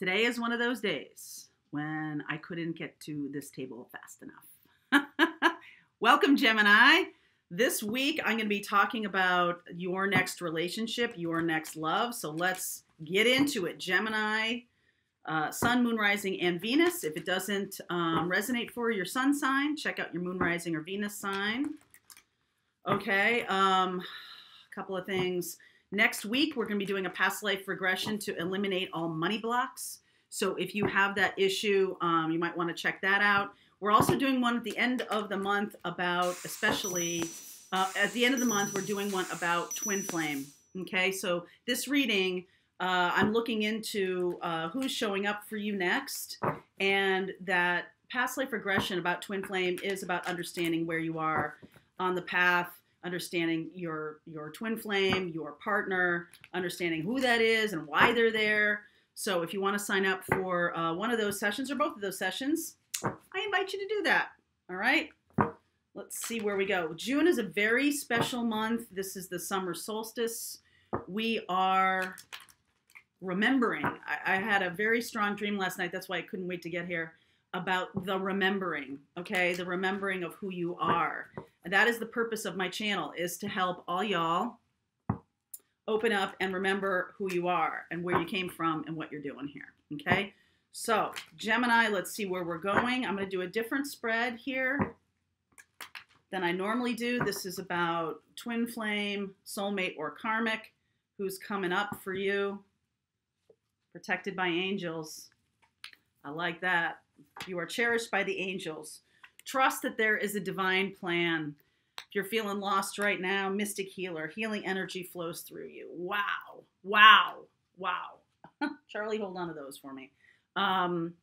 Today is one of those days when I couldn't get to this table fast enough. Welcome, Gemini. This week, I'm going to be talking about your next relationship, your next love. So let's get into it. Gemini, uh, Sun, Moon, Rising, and Venus. If it doesn't um, resonate for your Sun sign, check out your Moon, Rising, or Venus sign. Okay, um, a couple of things. Next week, we're going to be doing a past life regression to eliminate all money blocks. So if you have that issue, um, you might want to check that out. We're also doing one at the end of the month about, especially uh, at the end of the month, we're doing one about twin flame. Okay, so this reading, uh, I'm looking into uh, who's showing up for you next, and that past life regression about twin flame is about understanding where you are on the path understanding your your twin flame, your partner, understanding who that is and why they're there. So if you want to sign up for uh, one of those sessions or both of those sessions, I invite you to do that. All right. Let's see where we go. June is a very special month. This is the summer solstice. We are remembering. I, I had a very strong dream last night. That's why I couldn't wait to get here about the remembering, okay? The remembering of who you are. That is the purpose of my channel is to help all y'all open up and remember who you are and where you came from and what you're doing here, okay? So, Gemini, let's see where we're going. I'm going to do a different spread here than I normally do. This is about twin flame, soulmate, or karmic, who's coming up for you. Protected by angels. I like that. You are cherished by the angels. Trust that there is a divine plan. If you're feeling lost right now, mystic healer, healing energy flows through you. Wow. Wow. Wow. Charlie, hold on to those for me. Um,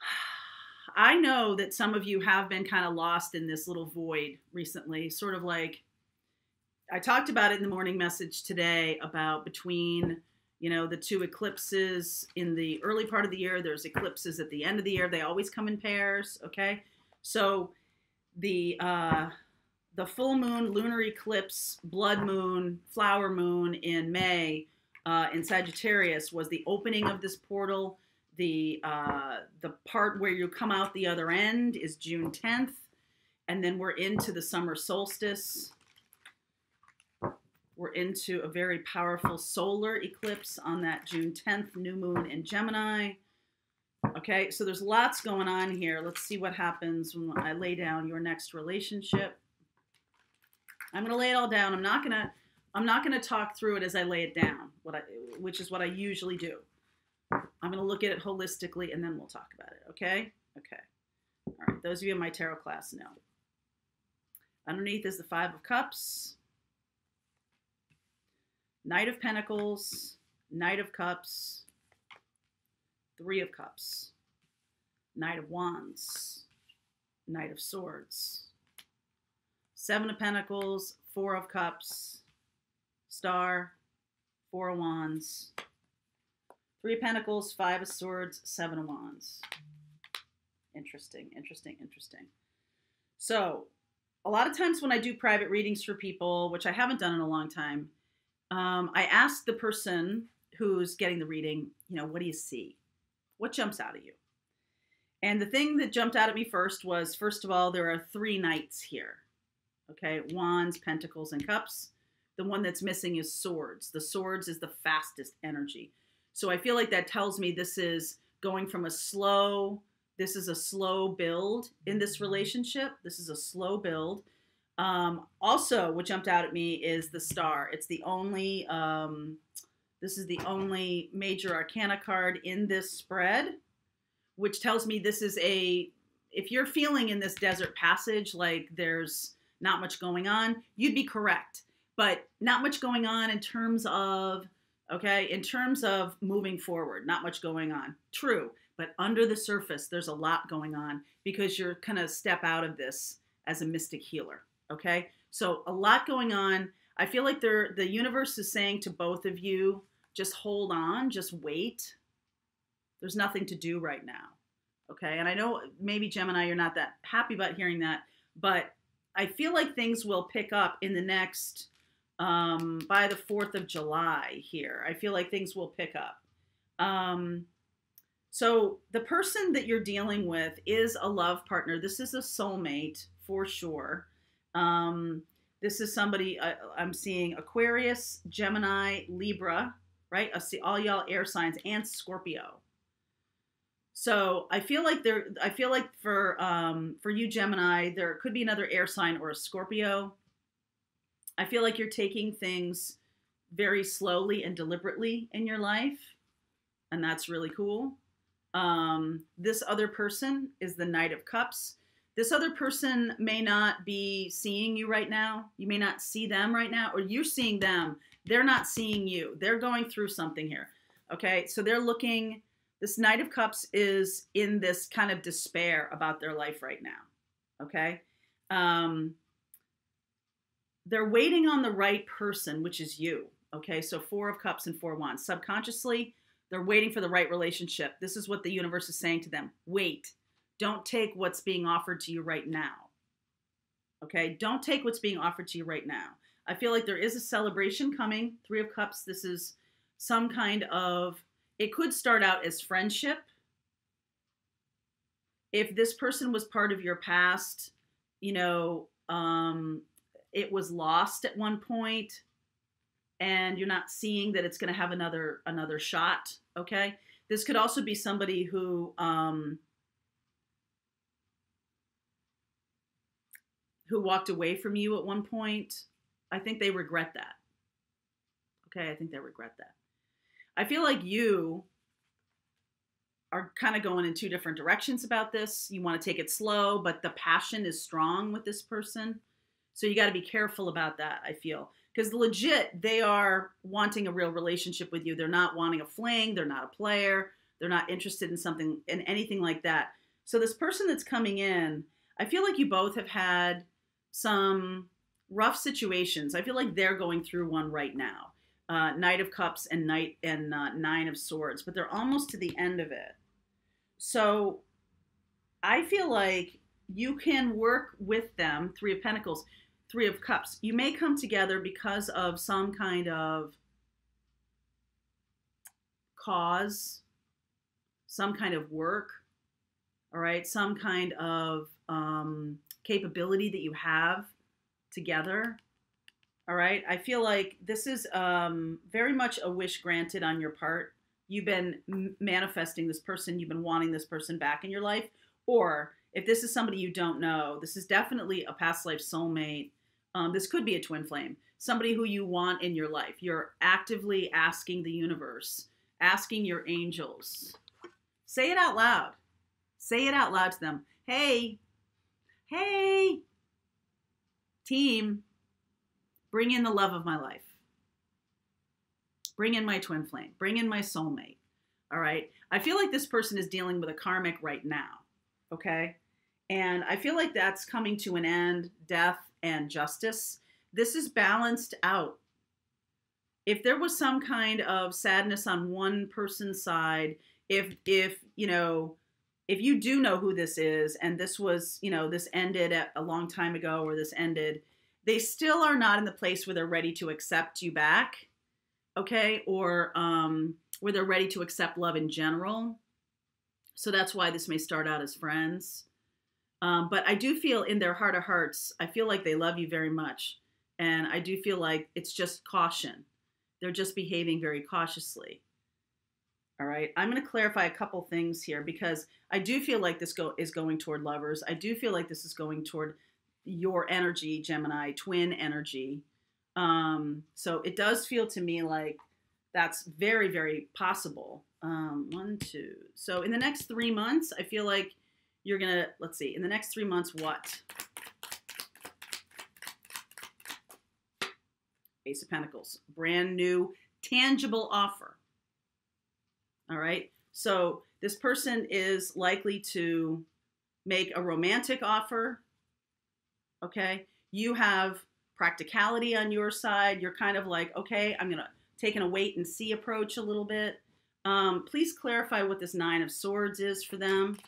I know that some of you have been kind of lost in this little void recently, sort of like I talked about it in the morning message today about between you know the two eclipses in the early part of the year there's eclipses at the end of the year they always come in pairs okay? So the uh the full moon lunar eclipse blood moon flower moon in may uh, in sagittarius was the opening of this portal. The uh the part where you come out the other end is june 10th and then we're into the summer solstice we're into a very powerful solar eclipse on that June 10th, new moon in Gemini. Okay, so there's lots going on here. Let's see what happens when I lay down your next relationship. I'm going to lay it all down. I'm not going to I'm not going to talk through it as I lay it down, what I, which is what I usually do. I'm going to look at it holistically and then we'll talk about it, okay? Okay. All right, those of you in my tarot class know. Underneath is the 5 of cups. Knight of Pentacles, Knight of Cups, Three of Cups, Knight of Wands, Knight of Swords, Seven of Pentacles, Four of Cups, Star, Four of Wands, Three of Pentacles, Five of Swords, Seven of Wands. Interesting, interesting, interesting. So, a lot of times when I do private readings for people, which I haven't done in a long time, um, I asked the person who's getting the reading, you know, what do you see? What jumps out at you? And the thing that jumped out at me first was first of all, there are three knights here. Okay, wands, pentacles, and cups. The one that's missing is swords. The swords is the fastest energy. So I feel like that tells me this is going from a slow, this is a slow build in this relationship. This is a slow build. Um, also, what jumped out at me is the star. It's the only, um, this is the only major arcana card in this spread, which tells me this is a, if you're feeling in this desert passage like there's not much going on, you'd be correct. But not much going on in terms of, okay, in terms of moving forward, not much going on. True. But under the surface, there's a lot going on because you're kind of step out of this as a mystic healer. Okay, so a lot going on. I feel like they're, the universe is saying to both of you, just hold on, just wait. There's nothing to do right now. Okay, and I know maybe Gemini, you're not that happy about hearing that, but I feel like things will pick up in the next, um, by the 4th of July here. I feel like things will pick up. Um, so the person that you're dealing with is a love partner. This is a soulmate for sure. Um, this is somebody uh, I'm seeing Aquarius, Gemini, Libra, right? I see all y'all air signs and Scorpio. So I feel like there. I feel like for um, for you Gemini, there could be another air sign or a Scorpio. I feel like you're taking things very slowly and deliberately in your life, and that's really cool. Um, this other person is the Knight of Cups. This other person may not be seeing you right now. You may not see them right now, or you're seeing them. They're not seeing you. They're going through something here. Okay, so they're looking. This Knight of Cups is in this kind of despair about their life right now. Okay, um, they're waiting on the right person, which is you. Okay, so Four of Cups and Four Wands. Subconsciously, they're waiting for the right relationship. This is what the universe is saying to them. Wait. Don't take what's being offered to you right now. Okay? Don't take what's being offered to you right now. I feel like there is a celebration coming. Three of Cups. This is some kind of, it could start out as friendship. If this person was part of your past, you know, um, it was lost at one point and you're not seeing that it's going to have another another shot okay this could also be somebody who um, who walked away from you at one point i think they regret that. Okay i think they regret that. I feel like you are kind of going in two different directions about this. You want to take it slow but the passion is strong with this person. So you got to be careful about that i feel. Because legit they are wanting a real relationship with you. They're not wanting a fling they're not a player they're not interested in something in anything like that. So this person that's coming in i feel like you both have had some rough situations. I feel like they're going through one right now. Uh, knight of cups and knight and uh, nine of swords but they're almost to the end of it. So i feel like you can work with them three of pentacles Three of Cups. You may come together because of some kind of cause, some kind of work, all right, some kind of um, capability that you have together. All right, I feel like this is um, very much a wish granted on your part. You've been manifesting this person, you've been wanting this person back in your life, or if this is somebody you don't know, this is definitely a past life soulmate um, this could be a twin flame, somebody who you want in your life. You're actively asking the universe, asking your angels. Say it out loud. Say it out loud to them. Hey, hey, team, bring in the love of my life. Bring in my twin flame. Bring in my soulmate. All right. I feel like this person is dealing with a karmic right now. Okay. And I feel like that's coming to an end, death and justice. This is balanced out. If there was some kind of sadness on one person's side, if if you know, if you do know who this is and this was, you know, this ended a long time ago or this ended, they still are not in the place where they're ready to accept you back, okay? Or um where they're ready to accept love in general. So that's why this may start out as friends. Um, but I do feel in their heart of hearts, I feel like they love you very much. And I do feel like it's just caution. They're just behaving very cautiously. All right. I'm going to clarify a couple things here because I do feel like this go is going toward lovers. I do feel like this is going toward your energy, Gemini, twin energy. Um, so it does feel to me like that's very, very possible. Um, one, two. So in the next three months, I feel like you're going to, let's see, in the next three months, what? Ace of Pentacles, brand new, tangible offer. All right. So this person is likely to make a romantic offer. Okay. You have practicality on your side. You're kind of like, okay, I'm going to take a wait and see approach a little bit. Um, please clarify what this Nine of Swords is for them.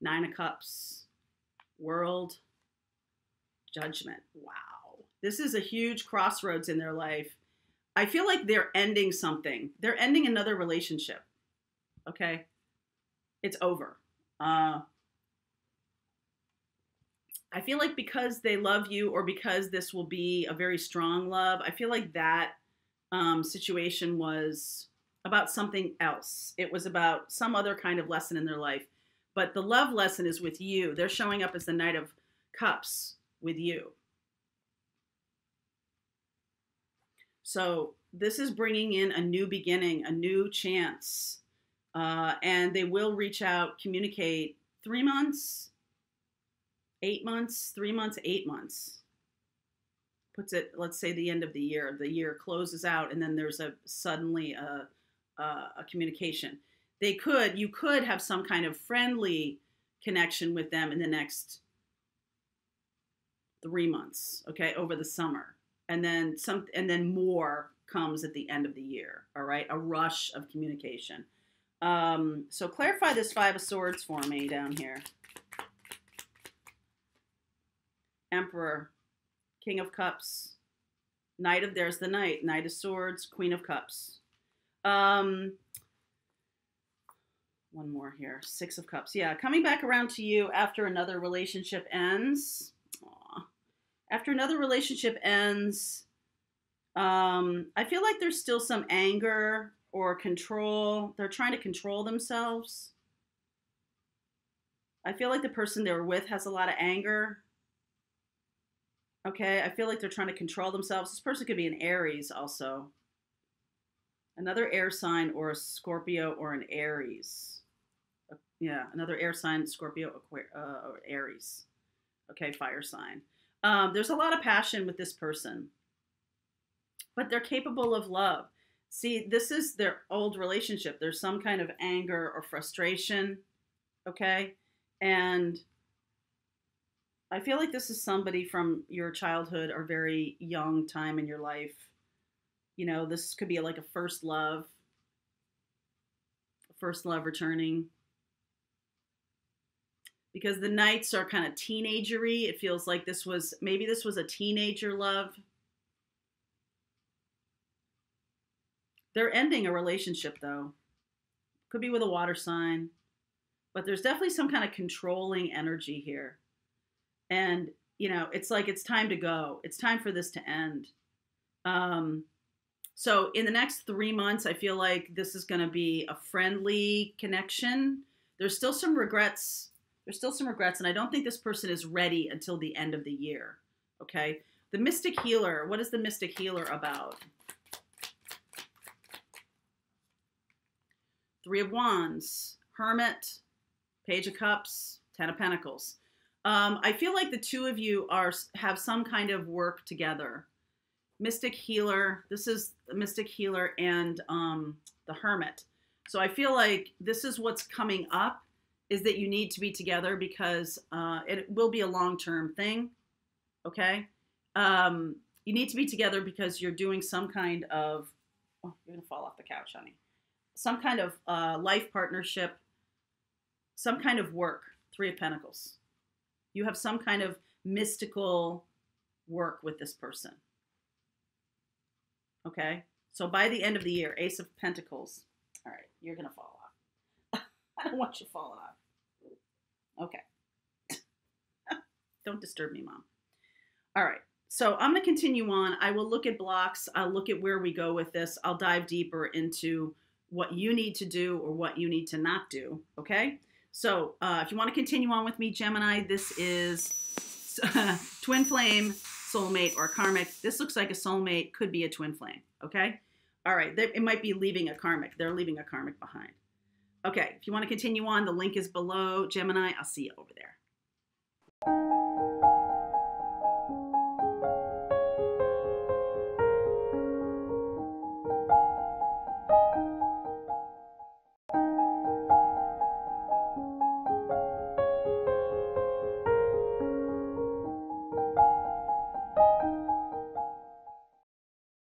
Nine of Cups, World, Judgment. Wow. This is a huge crossroads in their life. I feel like they're ending something. They're ending another relationship. Okay? It's over. Uh, I feel like because they love you or because this will be a very strong love, I feel like that um, situation was about something else. It was about some other kind of lesson in their life. But the love lesson is with you. They're showing up as the Knight of Cups with you. So this is bringing in a new beginning, a new chance. Uh, and they will reach out, communicate three months, eight months, three months, eight months. Puts it, let's say, the end of the year. The year closes out, and then there's a suddenly a, a, a communication. They could, you could have some kind of friendly connection with them in the next three months, okay, over the summer, and then some, and then more comes at the end of the year. All right, a rush of communication. Um, so clarify this Five of Swords for me down here. Emperor, King of Cups, Knight of, there's the Knight, Knight of Swords, Queen of Cups. Um, one more here, Six of Cups. Yeah, coming back around to you after another relationship ends. After another relationship ends, um, I feel like there's still some anger or control. They're trying to control themselves. I feel like the person they were with has a lot of anger Okay, I feel like they're trying to control themselves. This person could be an Aries also. Another air sign or a Scorpio or an Aries. Uh, yeah, another air sign, Scorpio uh, or Aries. Okay, fire sign. Um, there's a lot of passion with this person, but they're capable of love. See, this is their old relationship. There's some kind of anger or frustration, okay? And I feel like this is somebody from your childhood or very young time in your life. You know, this could be like a first love, first love returning. Because the knights are kind of teenagery. It feels like this was maybe this was a teenager love. They're ending a relationship though. Could be with a water sign. But there's definitely some kind of controlling energy here and you know it's like it's time to go it's time for this to end um so in the next three months i feel like this is going to be a friendly connection there's still some regrets there's still some regrets and i don't think this person is ready until the end of the year okay the mystic healer what is the mystic healer about three of wands hermit page of cups ten of pentacles um, I feel like the two of you are have some kind of work together. Mystic Healer. This is Mystic Healer and um, the Hermit. So I feel like this is what's coming up is that you need to be together because uh, it will be a long term thing. Okay. Um, you need to be together because you're doing some kind of. Oh, you're gonna fall off the couch, honey. Some kind of uh, life partnership. Some kind of work. Three of Pentacles. You have some kind of mystical work with this person. Okay? So by the end of the year, Ace of Pentacles. All right, you're going to fall off. I don't want you falling off. Okay. don't disturb me, Mom. All right. So I'm going to continue on. I will look at blocks. I'll look at where we go with this. I'll dive deeper into what you need to do or what you need to not do. Okay? So uh, if you want to continue on with me, Gemini, this is twin flame, soulmate, or karmic. This looks like a soulmate, could be a twin flame. Okay. All right. It might be leaving a karmic. They're leaving a karmic behind. Okay. If you want to continue on, the link is below. Gemini, I'll see you over there.